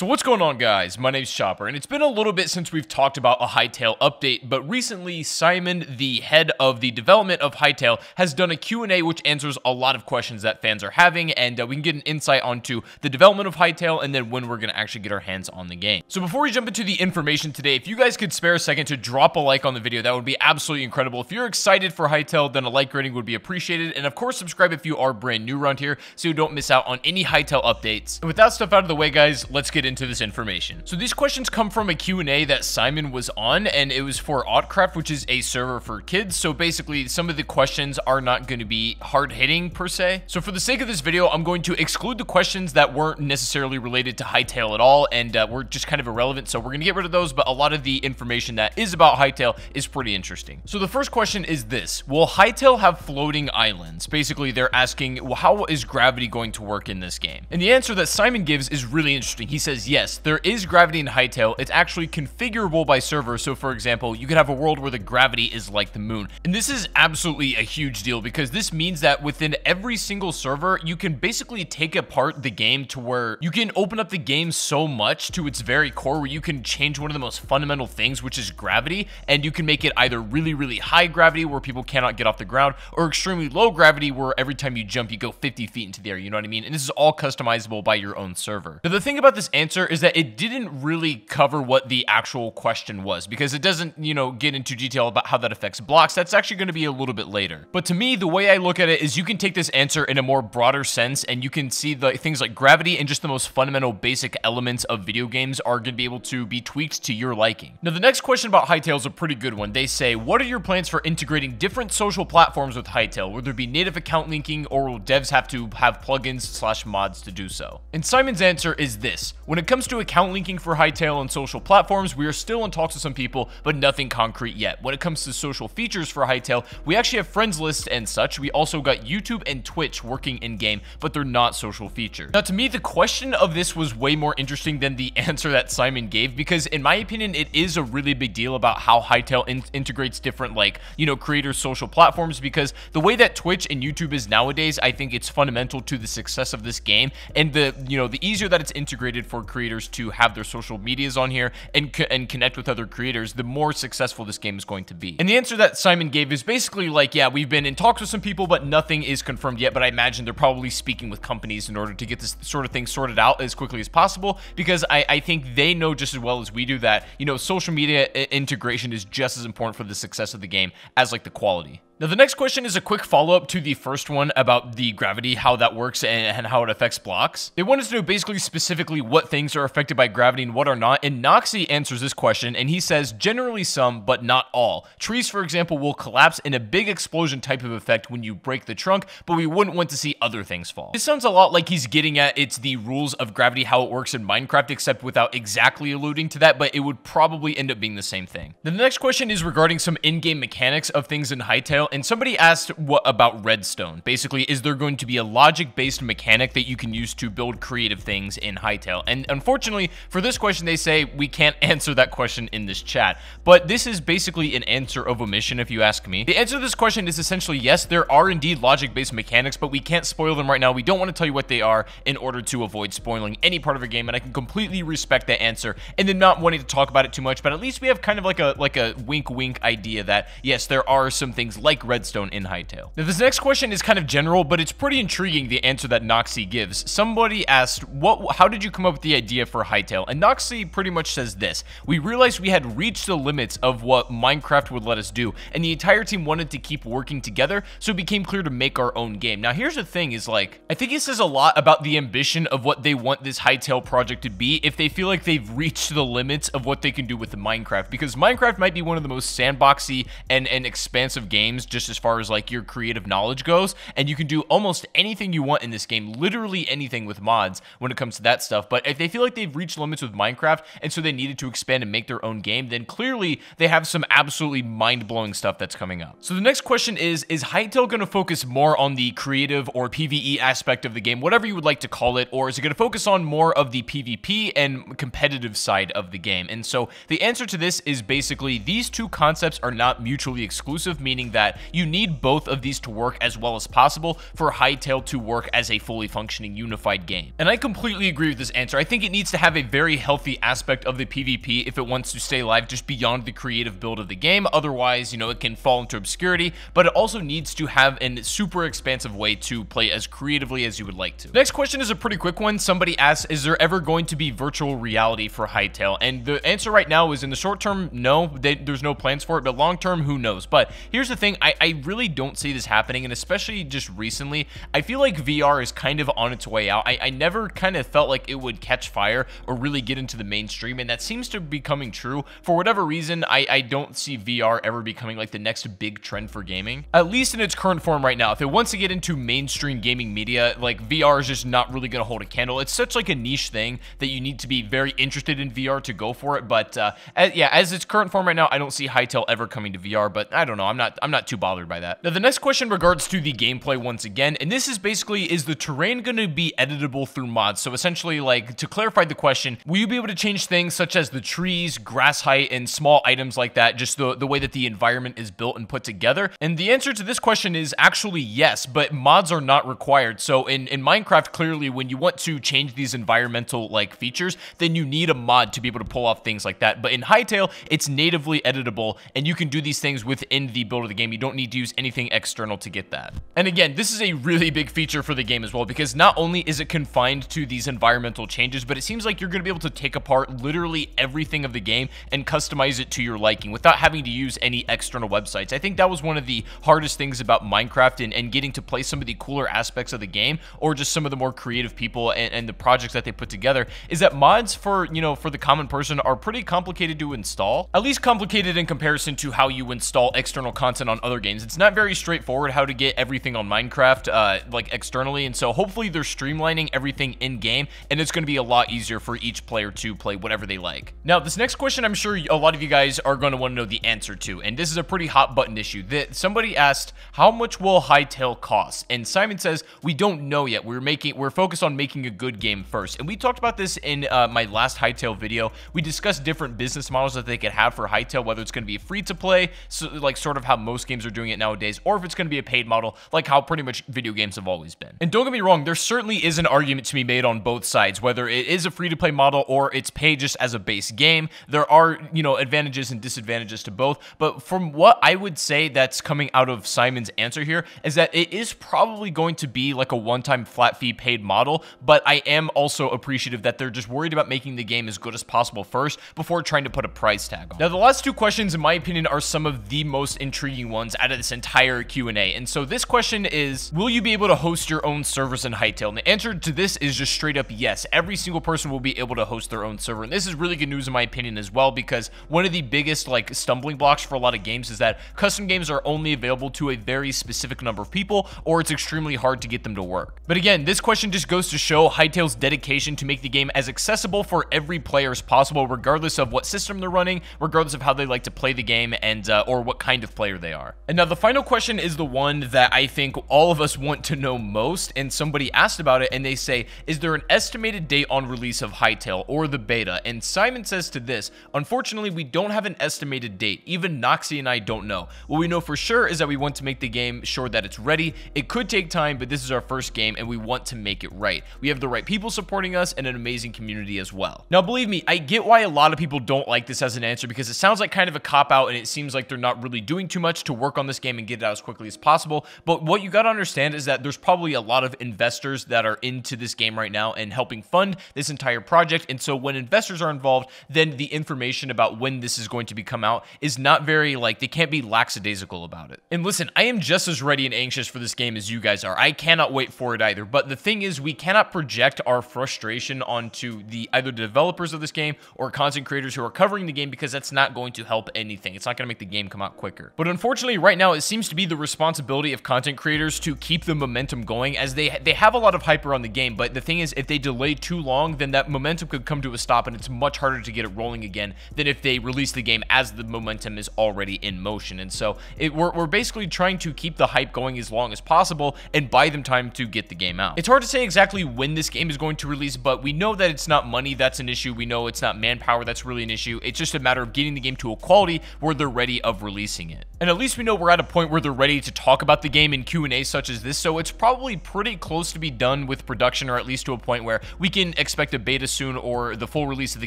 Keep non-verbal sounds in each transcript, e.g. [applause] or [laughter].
So what's going on guys? My name's Chopper and it's been a little bit since we've talked about a Hytale update, but recently Simon, the head of the development of Hytale, has done a Q&A which answers a lot of questions that fans are having and uh, we can get an insight onto the development of Hytale and then when we're going to actually get our hands on the game. So before we jump into the information today, if you guys could spare a second to drop a like on the video, that would be absolutely incredible. If you're excited for Hytale, then a like rating would be appreciated and of course subscribe if you are brand new around here so you don't miss out on any Hytale updates. And with that stuff out of the way guys, let's get into this information. So these questions come from a Q&A that Simon was on, and it was for Autcraft, which is a server for kids. So basically, some of the questions are not going to be hard-hitting per se. So for the sake of this video, I'm going to exclude the questions that weren't necessarily related to Hytale at all, and uh, were just kind of irrelevant. So we're going to get rid of those, but a lot of the information that is about Hytale is pretty interesting. So the first question is this. Will Hytale have floating islands? Basically, they're asking, well, how is gravity going to work in this game? And the answer that Simon gives is really interesting. He says, yes, there is gravity in Hytale. It's actually configurable by server. So for example, you could have a world where the gravity is like the moon. And this is absolutely a huge deal because this means that within every single server, you can basically take apart the game to where you can open up the game so much to its very core where you can change one of the most fundamental things, which is gravity. And you can make it either really, really high gravity where people cannot get off the ground or extremely low gravity where every time you jump, you go 50 feet into the air. You know what I mean? And this is all customizable by your own server. Now, the thing about this answer is that it didn't really cover what the actual question was because it doesn't, you know, get into detail about how that affects blocks. That's actually going to be a little bit later. But to me, the way I look at it is you can take this answer in a more broader sense and you can see the things like gravity and just the most fundamental basic elements of video games are going to be able to be tweaked to your liking. Now, the next question about Hytale is a pretty good one. They say, what are your plans for integrating different social platforms with Hytale? Will there be native account linking or will devs have to have plugins slash mods to do so? And Simon's answer is this. When it comes to account linking for Hytale on social platforms, we are still in talks with some people, but nothing concrete yet. When it comes to social features for Hytale, we actually have friends lists and such. We also got YouTube and Twitch working in-game, but they're not social features. Now, to me, the question of this was way more interesting than the [laughs] answer that Simon gave, because in my opinion, it is a really big deal about how Hytale in integrates different, like, you know, creators' social platforms, because the way that Twitch and YouTube is nowadays, I think it's fundamental to the success of this game, and the, you know, the easier that it's integrated for creators to have their social medias on here and, co and connect with other creators, the more successful this game is going to be. And the answer that Simon gave is basically like, yeah, we've been in talks with some people, but nothing is confirmed yet, but I imagine they're probably speaking with companies in order to get this sort of thing sorted out as quickly as possible, because I, I think they know just as well as we do that, you know, social media integration is just as important for the success of the game as like the quality. Now, the next question is a quick follow-up to the first one about the gravity, how that works, and, how it affects blocks. They wanted to know basically specifically what things are affected by gravity and what are not, and Noxy answers this question, and he says, generally some, but not all. Trees, for example, will collapse in a big explosion type of effect when you break the trunk, but we wouldn't want to see other things fall. This sounds a lot like he's getting at it's the rules of gravity, how it works in Minecraft, except without exactly alluding to that, but it would probably end up being the same thing. Then the next question is regarding some in-game mechanics of things in Hytale, and somebody asked what about redstone. Basically, is there going to be a logic-based mechanic that you can use to build creative things in Hytale? And unfortunately, for this question, they say we can't [laughs] answer that question in this chat. But this is basically an answer of omission, if you ask me. The answer to this question is essentially yes, there are indeed logic-based mechanics, but we can't spoil them right now. We don't want to tell you what they are in order to avoid spoiling any part of a game, and I can completely respect that answer and then not wanting to talk about it too much, but at least we have kind of like a like a wink-wink idea that yes, there are some things like redstone in Hytale. Now, this next question is kind of general, but it's pretty intriguing, the answer that Noxy gives. Somebody asked, "What? how did you come up with the idea for Hytale? And Noxy pretty much says this, we realized we had reached the limits of what Minecraft would let us do, and the entire team wanted to keep working together, so it became clear to make our own game. Now, here's the thing is like, I think it says a lot about the ambition of what they want this Hytale project to be if they feel like they've reached the limits of what they can do with the Minecraft, because Minecraft might be one of the most sandboxy and, and expansive games just as far as like your creative knowledge goes, and you can do almost anything you want in this game, literally anything with mods when it comes to that stuff. But if they feel like they've reached limits with Minecraft, and so they needed to expand and make their own game, then clearly they have some absolutely mind-blowing stuff that's coming up. So the next question is, is Hytale going to focus more on the creative or PvE aspect of the game, whatever you would like to call it, or is it going to focus on more of the PvP and competitive side of the game? And so the answer to this is basically these two concepts are not mutually exclusive, meaning that you need both of these to work as well as possible for Hytale to work as a fully functioning unified game. And I completely agree with this answer. I think it needs to have a very healthy aspect of the PvP if it wants to stay live just beyond the creative build of the game. Otherwise, you know, it can fall into obscurity, but it also needs to have a super expansive way to play as creatively as you would like to. Next question is a pretty quick one. Somebody asks, is there ever going to be virtual reality for Hytale? And the answer right now is in the short term, no, they, there's no plans for it, but long term, who knows? But here's the thing, I, I really don't see this happening, and especially just recently, I feel like VR is kind of on its way out. I, I never kind of felt like it would catch fire or really get into the mainstream, and that seems to be coming true. For whatever reason, I, I don't see VR ever becoming like the next big trend for gaming, at least in its current form right now. If it wants to get into mainstream gaming media, like VR is just not really going to hold a candle. It's such like a niche thing that you need to be very interested in VR to go for it. But uh, as, yeah, as its current form right now, I don't see Hytale ever coming to VR. But I don't know. I'm not. I'm not too bothered by that. Now the next question regards to the gameplay once again, and this is basically is the terrain going to be editable through mods? So essentially, like to clarify the question, will you be able to change things such as the trees, grass height, and small items like that? Just the the way that the environment is built and put together. And the answer to this question is actually yes, but mods are not required. So in in Minecraft, clearly, when you want to change these environmental like features, then you need a mod to be able to pull off things like that. But in Hytale, it's natively editable, and you can do these things within the build of the game. You don't need to use anything external to get that. And again, this is a really big feature for the game as well, because not only is it confined to these environmental changes, but it seems like you're going to be able to take apart literally everything of the game and customize it to your liking without having to use any external websites. I think that was one of the hardest things about Minecraft and, and getting to play some of the cooler aspects of the game, or just some of the more creative people and, and the projects that they put together, is that mods for, you know, for the common person are pretty complicated to install. At least complicated in comparison to how you install external content on other games. It's not very straightforward how to get everything on Minecraft, uh, like externally, and so hopefully they're streamlining everything in-game, and it's going to be a lot easier for each player to play whatever they like. Now, this next question, I'm sure a lot of you guys are going to want to know the answer to, and this is a pretty hot button issue. That somebody asked, how much will Hytale cost? And Simon says, we don't know yet. We're making, we're focused on making a good game first. And we talked about this in uh, my last Hytale video. We discussed different business models that they could have for Hytale, whether it's going to be free to play, so like sort of how most games are doing it nowadays, or if it's going to be a paid model, like how pretty much video games have always been. And don't get me wrong, there certainly is an argument to be made on both sides, whether it is a free to play model or it's paid just as a base game. There are, you know, advantages and disadvantages to both. But from what I would say that's coming out of Simon's answer here is that it is probably going to be like a one time flat fee paid model. But I am also appreciative that they're just worried about making the game as good as possible first before trying to put a price tag on. Now, the last two questions, in my opinion, are some of the most intriguing ones out of this entire Q&A. And so this question is, will you be able to host your own servers in Hytale? And the answer to this is just straight up yes. Every single person will be able to host their own server. And this is really good news in my opinion as well, because one of the biggest like stumbling blocks for a lot of games is that custom games are only available to a very specific number of people, or it's extremely hard to get them to work. But again, this question just goes to show Hytale's dedication to make the game as accessible for every player as possible, regardless of what system they're running, regardless of how they like to play the game, and uh, or what kind of player they are. And now the final question is the one that I think all of us want to know most, and somebody asked about it, and they say, is there an estimated date on release of Hytale or the beta? And Simon says to this, unfortunately, we don't have an estimated date. Even Noxy and I don't know. What we know for sure is that we want to make the game sure that it's ready. It could take time, but this is our first game, and we want to make it right. We have the right people supporting us and an amazing community as well. Now, believe me, I get why a lot of people don't like this as an answer because it sounds like kind of a cop-out, and it seems like they're not really doing too much to work on this game and get it out as quickly as possible. But what you got to understand is that there's probably a lot of investors that are into this game right now and helping fund this entire project. And so when investors are involved, then the information about when this is going to be come out is not very like they can't be lackadaisical about it. And listen, I am just as ready and anxious for this game as you guys are. I cannot wait for it either. But the thing is, we cannot project our frustration onto the either the developers of this game or content creators who are covering the game because that's not going to help anything. It's not going to make the game come out quicker. But unfortunately, right now, it seems to be the responsibility of content creators to keep the momentum going as they they have a lot of hype around the game. But the thing is, if they delay too long, then that momentum could come to a stop and it's much harder to get it rolling again than if they release the game as the momentum is already in motion. And so it, we're, we're basically trying to keep the hype going as long as possible and buy them time to get the game out. It's hard to say exactly when this game is going to release, but we know that it's not money that's an issue. We know it's not manpower that's really an issue. It's just a matter of getting the game to a quality where they're ready of releasing it. And at least know we're at a point where they're ready to talk about the game in Q&A such as this, so it's probably pretty close to be done with production, or at least to a point where we can expect a beta soon or the full release of the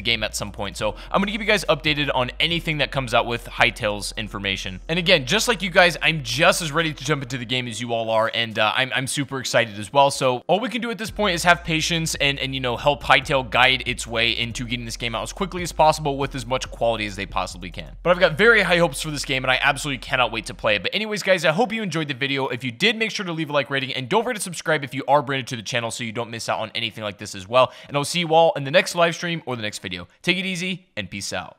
game at some point. So I'm going to keep you guys updated on anything that comes out with Hytale's information. And again, just like you guys, I'm just as ready to jump into the game as you all are, and uh, I'm, I'm super excited as well. So all we can do at this point is have patience and, and you know, help Hytale guide its way into getting this game out as quickly as possible with as much quality as they possibly can. But I've got very high hopes for this game, and I absolutely cannot wait to play it. But anyways, guys, I hope you enjoyed the video. If you did, make sure to leave a like rating, and don't forget to subscribe if you are branded to the channel so you don't miss out on anything like this as well. And I'll see you all in the next live stream or the next video. Take it easy, and peace out.